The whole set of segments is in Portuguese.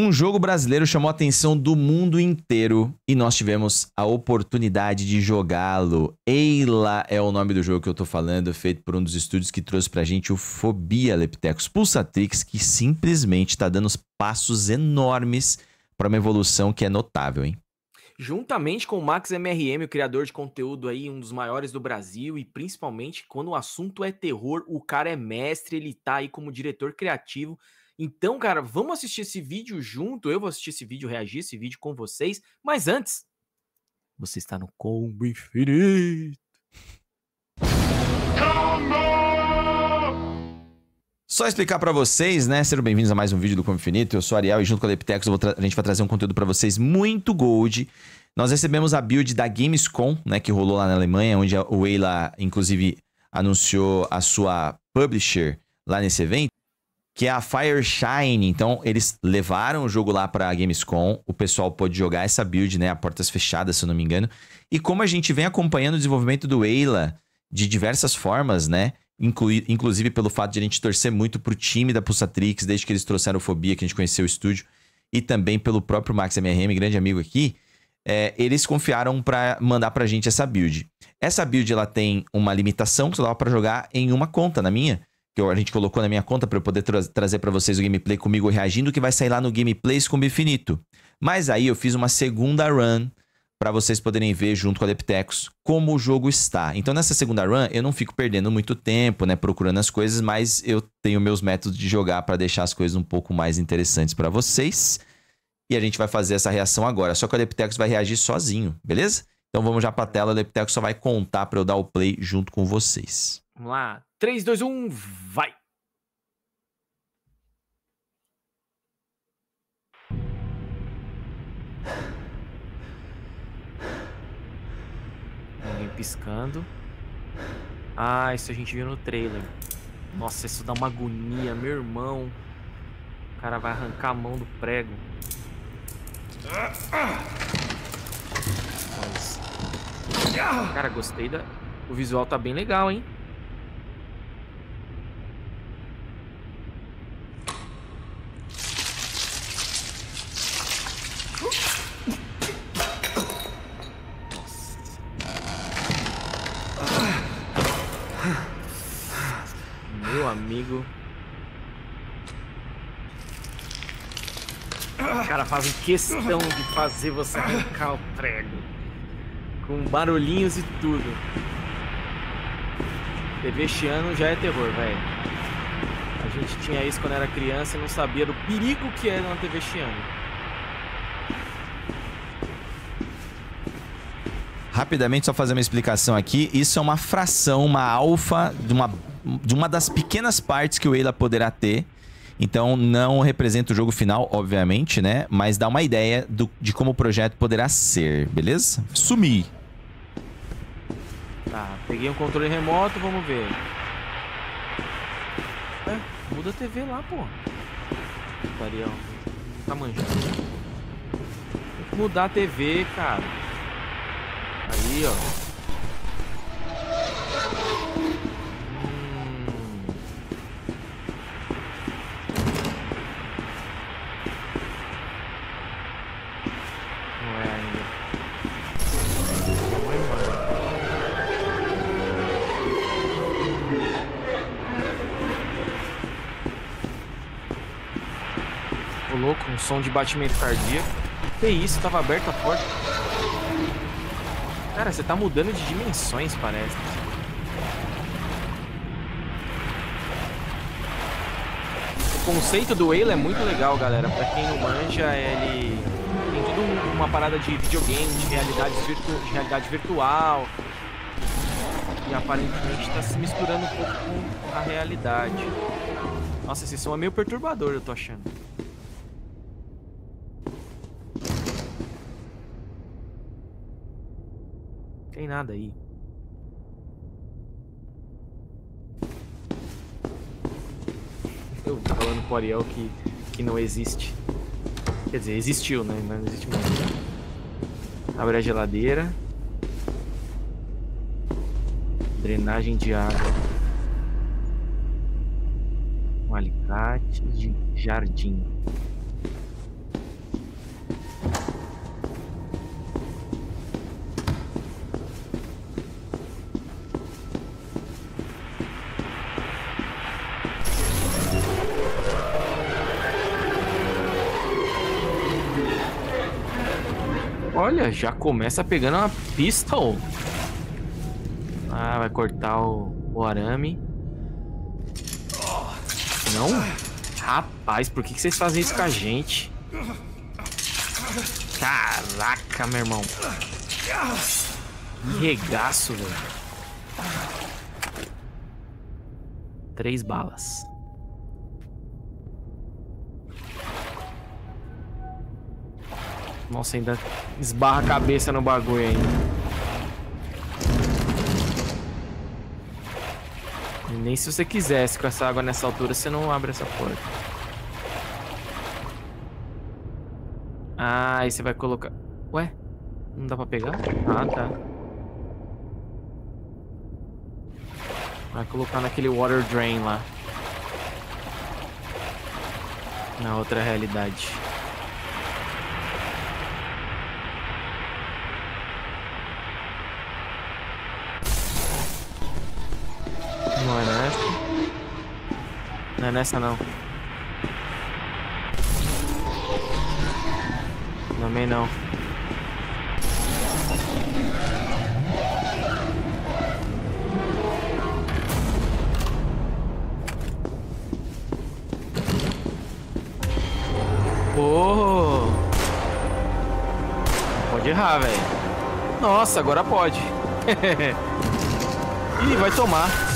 Um jogo brasileiro chamou a atenção do mundo inteiro e nós tivemos a oportunidade de jogá-lo. Eila é o nome do jogo que eu tô falando, feito por um dos estúdios que trouxe pra gente o Fobia Leptecos Pulsatrix, que simplesmente tá dando passos enormes para uma evolução que é notável, hein? Juntamente com o Max MRM, o criador de conteúdo aí, um dos maiores do Brasil, e principalmente quando o assunto é terror, o cara é mestre, ele tá aí como diretor criativo então, cara, vamos assistir esse vídeo junto. Eu vou assistir esse vídeo, reagir esse vídeo com vocês. Mas antes, você está no Combo Infinito. Só explicar para vocês, né? Sejam bem-vindos a mais um vídeo do Combo Infinito. Eu sou Ariel e junto com a Leptex a gente vai trazer um conteúdo para vocês muito gold. Nós recebemos a build da Gamescom, né? Que rolou lá na Alemanha, onde o Eila, inclusive, anunciou a sua publisher lá nesse evento que é a Fireshine. Então, eles levaram o jogo lá para a Gamescom, o pessoal pôde jogar essa build, né, a portas fechadas, se eu não me engano. E como a gente vem acompanhando o desenvolvimento do Eila de diversas formas, né, inclui, inclusive pelo fato de a gente torcer muito pro time da Pulsatrix, desde que eles trouxeram Fobia, que a gente conheceu o estúdio, e também pelo próprio Max MRM, grande amigo aqui, é, eles confiaram para mandar pra gente essa build. Essa build ela tem uma limitação que só dá para jogar em uma conta, na minha, que a gente colocou na minha conta para eu poder tra trazer para vocês o gameplay comigo reagindo, que vai sair lá no Gameplays com Infinito. Mas aí eu fiz uma segunda run para vocês poderem ver junto com a Leptecos como o jogo está. Então nessa segunda run eu não fico perdendo muito tempo, né, procurando as coisas, mas eu tenho meus métodos de jogar para deixar as coisas um pouco mais interessantes para vocês. E a gente vai fazer essa reação agora. Só que o Leptecos vai reagir sozinho, beleza? Então vamos já para a tela, o Leptecos só vai contar para eu dar o play junto com vocês. Vamos lá. 3, 2, 1, vai! Alguém piscando. Ah, isso a gente viu no trailer. Nossa, isso dá uma agonia, meu irmão. O cara vai arrancar a mão do prego. Mas... Cara, gostei da... O visual tá bem legal, hein? Meu amigo. Os caras fazem questão de fazer você arrancar o prego. Com barulhinhos e tudo. TV chiano já é terror, velho. A gente tinha isso quando era criança e não sabia do perigo que era uma TV chiano. Rapidamente, só fazer uma explicação aqui. Isso é uma fração, uma alfa de uma, de uma das pequenas partes que o Eila poderá ter. Então, não representa o jogo final, obviamente, né? Mas dá uma ideia do, de como o projeto poderá ser, beleza? Sumi. Tá, peguei um controle remoto, vamos ver. É, muda a TV lá, pô. Parião. Tá manjando. Tem que mudar a TV, cara. Aí, ó. De batimento cardíaco. Que isso, tava aberta a porta. Cara, você tá mudando de dimensões, parece. O conceito do Halo é muito legal, galera. Pra quem não manja, ele tem tudo uma parada de videogame, de realidade, virtu... de realidade virtual. E aparentemente tá se misturando um pouco com a realidade. Nossa, esse som é meio perturbador, eu tô achando. Tem nada aí. Eu falando pro Ariel que, que não existe. Quer dizer, existiu, né? Não existe mais. Abre a geladeira. Drenagem de água. Um alicate de jardim. Já começa pegando uma pistol. Ah, vai cortar o, o arame. Não? Rapaz, por que, que vocês fazem isso com a gente? Caraca, meu irmão. Que regaço, velho. Três balas. Nossa, ainda esbarra a cabeça no bagulho ainda. Nem se você quisesse com essa água nessa altura, você não abre essa porta. Ah, aí você vai colocar... Ué? Não dá pra pegar? Ah, tá. Vai colocar naquele water drain lá. Na outra realidade. Não é nessa. Não é nessa não. Também não. Pode errar, velho. Nossa, agora pode. Ih, vai tomar.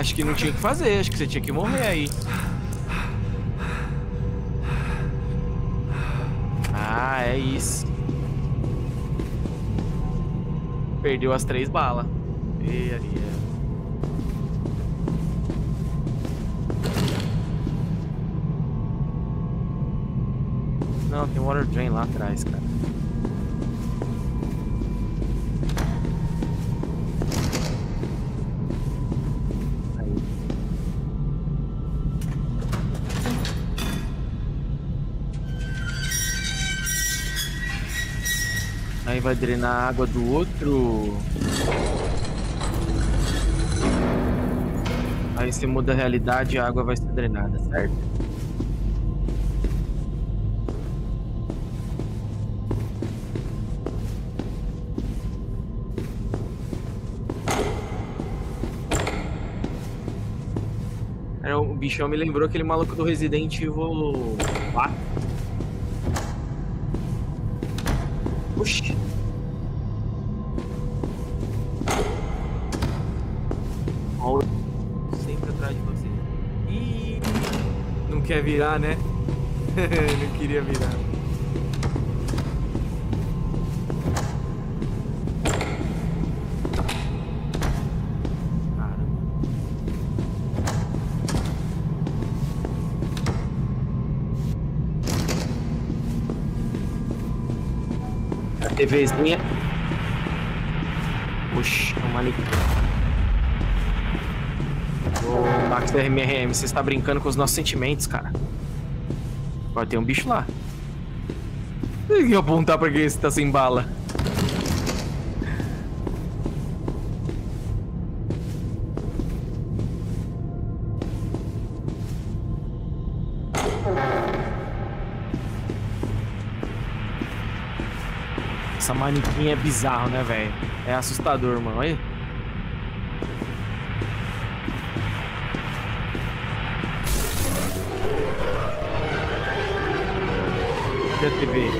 Acho que não tinha o que fazer, acho que você tinha que morrer aí. Ah, é isso. Perdeu as três balas. E Ariel. Não, tem um water drain lá atrás, cara. Aí vai drenar a água do outro. Aí se muda a realidade, a água vai ser drenada, certo? Era, o bichão me lembrou aquele maluco do Resident Evil 4. Oxi. Quer virar, né? não queria virar. TVzinha. Oxi, é uma liga. Max da RMRM, você está brincando com os nossos sentimentos, cara. Pode ter um bicho lá. Tem que apontar pra quem você tá sem bala. Essa manequim é bizarro, né, velho? É assustador, mano. Olha. Cadê a TV?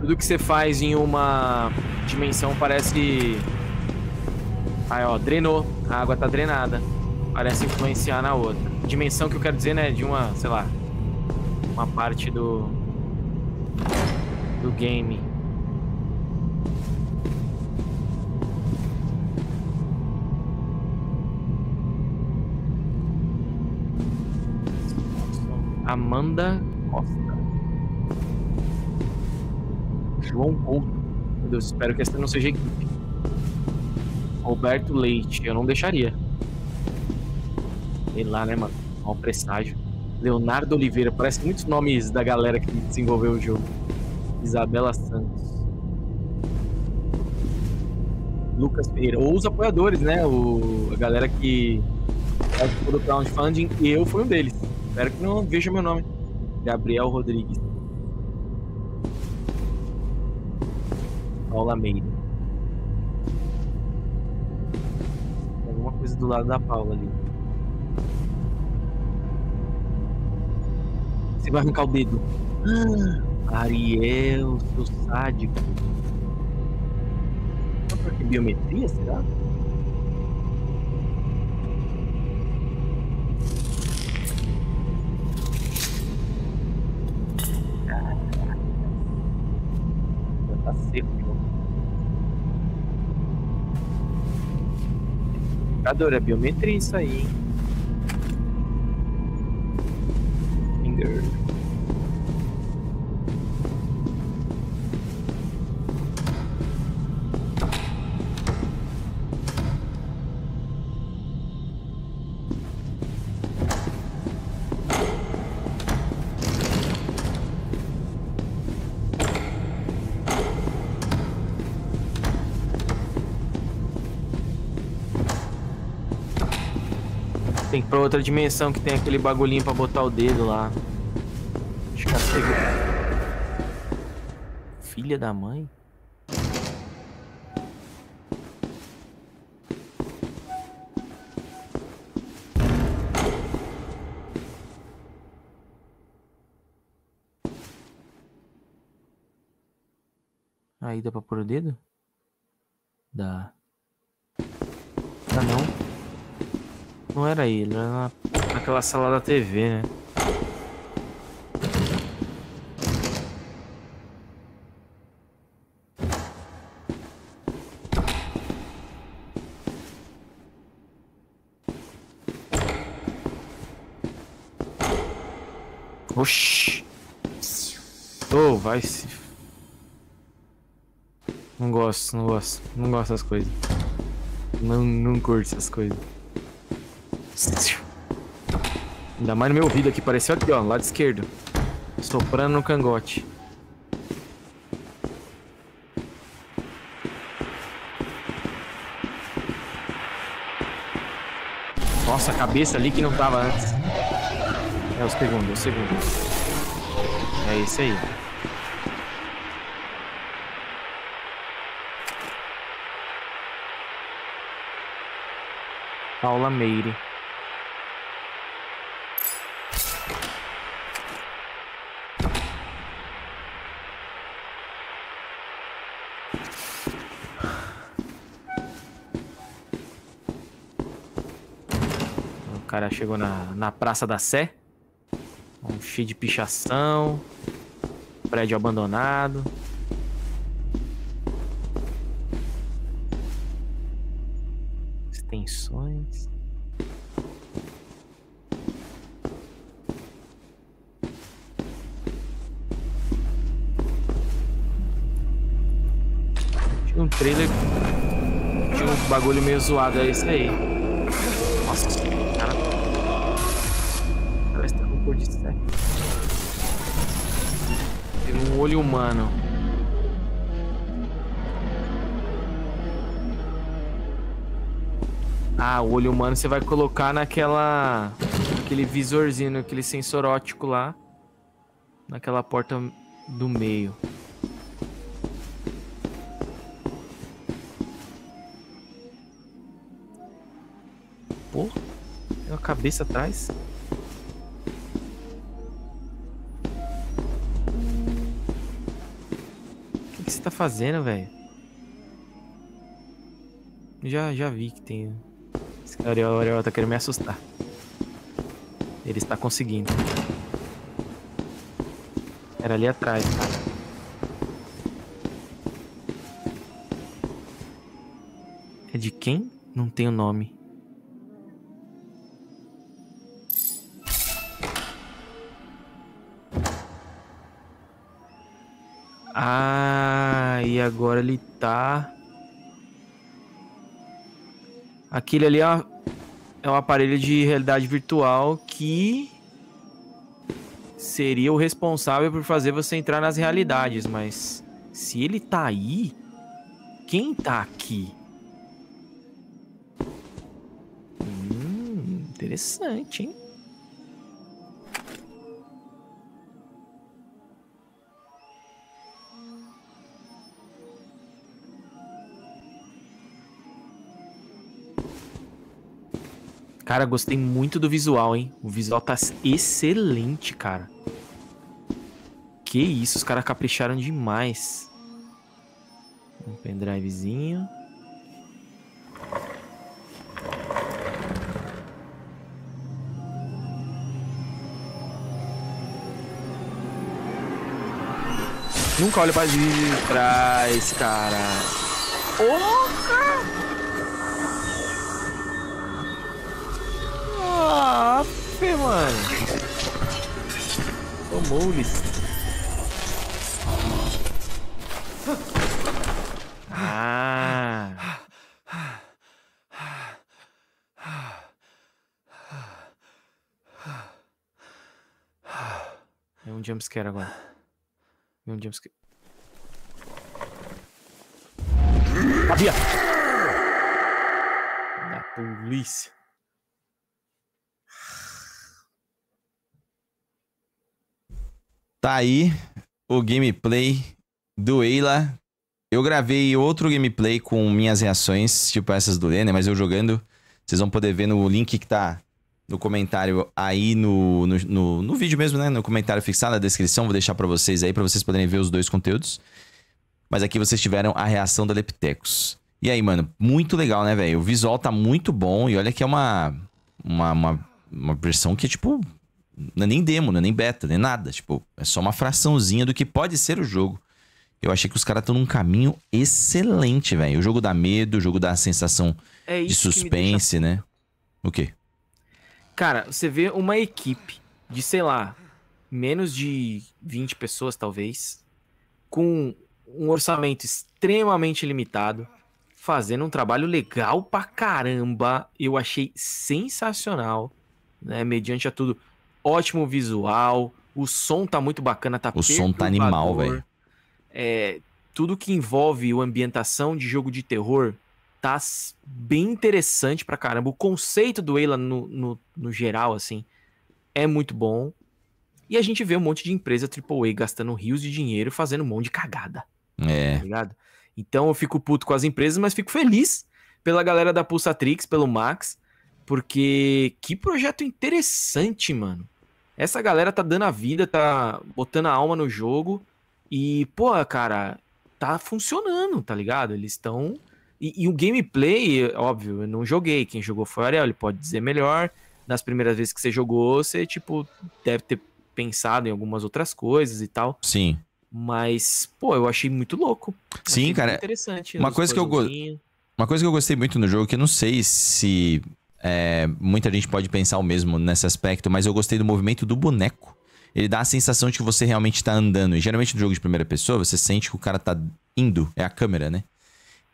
Tudo que você faz em uma dimensão parece. Aí, ó, drenou. A água tá drenada. Parece influenciar na outra. Dimensão que eu quero dizer, né? De uma, sei lá. Uma parte do. Do game. Amanda Costa. João Couto. Meu Deus, espero que essa não seja equipe. Roberto Leite, eu não deixaria. Sei lá, né, mano? Ó, presságio. Leonardo Oliveira, parece muitos nomes da galera que desenvolveu o jogo. Isabela Santos. Lucas Ferreira. Ou os apoiadores, né? O, a galera que participou do crowdfunding e eu fui um deles. Espero que não veja meu nome. Gabriel Rodrigues. Paula Meira. Alguma coisa do lado da Paula ali. Você vai arrancar o dedo. Ah, Ariel, seu sádico. Será que biometria, será? João. Jogador, é biometria isso aí, hein? Tem que ir pra outra dimensão que tem aquele bagulhinho pra botar o dedo lá. Acho que. Filha da mãe? Aí dá pra pôr o dedo? Dá. Dá não. Não era ele, era na, naquela sala da TV, né? Oxi! Oh, vai se. Não gosto, não gosto. Não gosto dessas coisas. Não, não curto essas coisas. Ainda mais no meu ouvido aqui, pareceu aqui, ó, lado esquerdo. Soprando no cangote. Nossa, a cabeça ali que não tava antes. É o segundo, é o segundo. É esse aí. Paula Meire. Cara chegou na, na Praça da Sé. Um cheio de pichação. Prédio abandonado. Extensões. Tinha um trailer. Tinha um bagulho meio zoado, é esse aí. Nossa, Tem um olho humano. Ah, o olho humano você vai colocar naquela. Aquele visorzinho, aquele sensor óptico lá. Naquela porta do meio. Pô, tem uma cabeça atrás. Tá fazendo, velho? Já, já vi que tem. Esse Ariel, o Ariel tá querendo me assustar. Ele está conseguindo. Era ali atrás, cara. É de quem? Não tem o nome. agora ele tá. Aquele ali é, é, um aparelho de realidade virtual que seria o responsável por fazer você entrar nas realidades, mas se ele tá aí, quem tá aqui? Hum, interessante, hein? Cara, gostei muito do visual, hein? O visual tá excelente, cara. Que isso, os caras capricharam demais. Um pendrivezinho. Nunca olha pra trás, cara. Porra! Mano. Tomou-lhes. Ah. É um jumpscare agora. É um jumpscare. Sabia! Da polícia. Tá aí o gameplay do Eila. Eu gravei outro gameplay com minhas reações, tipo essas do Lene, mas eu jogando. Vocês vão poder ver no link que tá no comentário aí no, no, no, no vídeo mesmo, né? No comentário fixado na descrição. Vou deixar para vocês aí, para vocês poderem ver os dois conteúdos. Mas aqui vocês tiveram a reação da Leptecos. E aí, mano, muito legal, né, velho? O visual tá muito bom. E olha que é uma, uma, uma, uma versão que é, tipo, não é nem demo, não é nem beta, nem nada. Tipo, é só uma fraçãozinha do que pode ser o jogo. Eu achei que os caras estão num caminho excelente, velho. O jogo dá medo, o jogo dá a sensação é de suspense, deixa... né? O quê? Cara, você vê uma equipe de, sei lá, menos de 20 pessoas, talvez, com um orçamento extremamente limitado, fazendo um trabalho legal pra caramba. Eu achei sensacional, né? Mediante a tudo ótimo visual, o som tá muito bacana, tá O som tá animal, velho. É, tudo que envolve a ambientação de jogo de terror tá bem interessante pra caramba. O conceito do Eila no, no, no geral, assim, é muito bom. E a gente vê um monte de empresa AAA gastando rios de dinheiro fazendo um monte de cagada. É. Tá ligado? Então eu fico puto com as empresas, mas fico feliz pela galera da Pulsatrix, pelo Max, porque que projeto interessante, mano. Essa galera tá dando a vida, tá botando a alma no jogo. E, pô, cara, tá funcionando, tá ligado? Eles estão. E, e, o gameplay, óbvio, eu não joguei. Quem jogou foi o Ariel, ele pode dizer melhor. Nas primeiras vezes que você jogou, você, tipo, deve ter pensado em algumas outras coisas e tal. Sim. Mas, pô, eu achei muito louco. Sim, achei cara. Interessante. Uma coisa que eu go... Uma coisa que eu gostei muito no jogo, que eu não sei se é, muita gente pode pensar o mesmo nesse aspecto, mas eu gostei do movimento do boneco. Ele dá a sensação de que você realmente tá andando. E geralmente no jogo de primeira pessoa, você sente que o cara tá indo. É a câmera, né?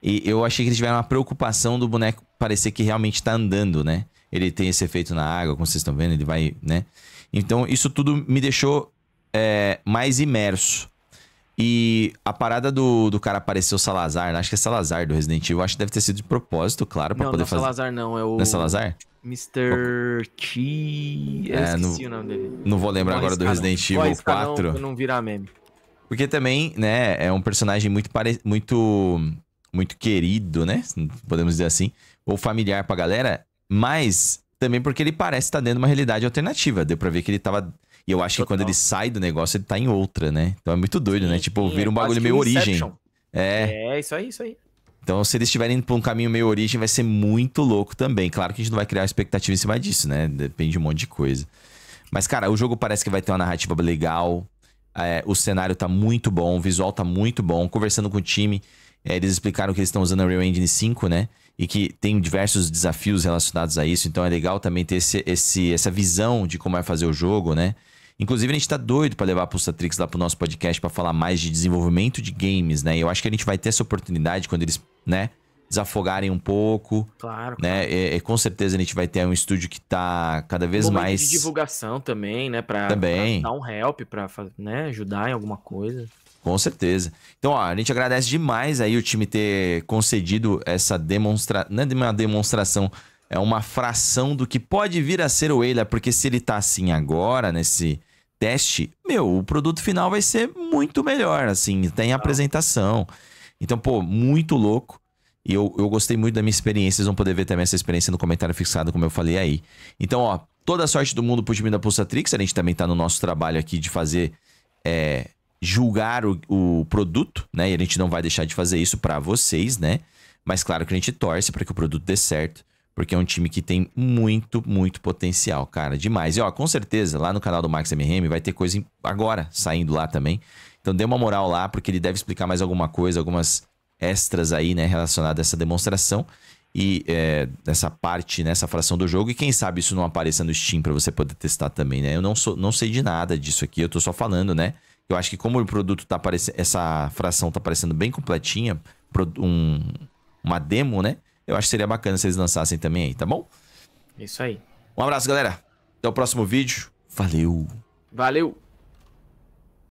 E eu achei que eles tiveram uma preocupação do boneco parecer que realmente tá andando, né? Ele tem esse efeito na água, como vocês estão vendo, ele vai, né? Então, isso tudo me deixou é, mais imerso. E a parada do, do cara aparecer o Salazar, né? acho que é Salazar do Resident Evil, acho que deve ter sido de propósito, claro, pra não, poder não fazer. Não, Salazar não, é o. Não é Salazar? Mr. T. Eu é, esqueci não, o nome dele. Não vou lembrar agora do Resident Evil 4. Não, não virar meme. Porque também, né, é um personagem muito, pare... muito, muito querido, né? Podemos dizer assim. Ou familiar pra galera, mas também porque ele parece estar dentro de uma realidade alternativa. Deu pra ver que ele tava e eu acho Total. que quando ele sai do negócio, ele tá em outra, né? Então é muito doido, né? sim, né? Tipo, vira um é bagulho meio origem. É. É, isso aí, isso aí. Então, se eles estiverem indo pra um caminho meio origem, vai ser muito louco também. Claro que a gente não vai criar expectativa em cima disso, né? Depende de um monte de coisa. Mas, cara, o jogo parece que vai ter uma narrativa legal. É, o cenário tá muito bom, o visual tá muito bom. Conversando com o time, é, eles explicaram que eles estão usando a Unreal Engine 5, né? E que tem diversos desafios relacionados a isso. Então é legal também ter esse, esse, essa visão de como vai fazer o jogo, né? Inclusive, a gente tá doido para levar a Pulsatrix lá pro nosso podcast para falar mais de desenvolvimento de games, né? E eu acho que a gente vai ter essa oportunidade quando eles, né, desafogarem um pouco. Claro. Né? E, e, com certeza a gente vai ter um estúdio que tá cada vez um mais. de divulgação também, né? Pra, também. Pra dar um help, pra né, ajudar em alguma coisa. Com certeza. Então, ó, a gente agradece demais aí o time ter concedido essa demonstração. Não é uma demonstração é uma fração do que pode vir a ser o Euler, porque se ele tá assim agora, nesse teste, meu, o produto final vai ser muito melhor, assim, tem apresentação. Então, pô, muito louco. E eu, eu gostei muito da minha experiência. Vocês vão poder ver também essa experiência no comentário fixado, como eu falei aí. Então, ó, toda a sorte do mundo pro time da Pulsatrix. A gente também tá no nosso trabalho aqui de fazer. É, julgar o, o, produto, né? E a gente não vai deixar de fazer isso para vocês, né? Mas claro que a gente torce para que o produto dê certo. Porque é um time que tem muito, muito potencial, cara. Demais. E ó, com certeza, lá no canal do Max MRM vai ter coisa agora saindo lá também. Então dê uma moral lá, porque ele deve explicar mais alguma coisa, algumas extras aí, né, relacionadas a essa demonstração e é, nessa parte, nessa fração do jogo. E quem sabe isso não apareça no Steam para você poder testar também, né? Eu não, sou, não sei de nada disso aqui, eu tô só falando, né? Eu acho que como o produto tá aparecendo, essa fração tá aparecendo bem completinha, um, uma demo, né? Eu acho que seria bacana se eles lançassem também aí, tá bom? Isso aí. Um abraço, galera. Até o próximo vídeo. Valeu. Valeu.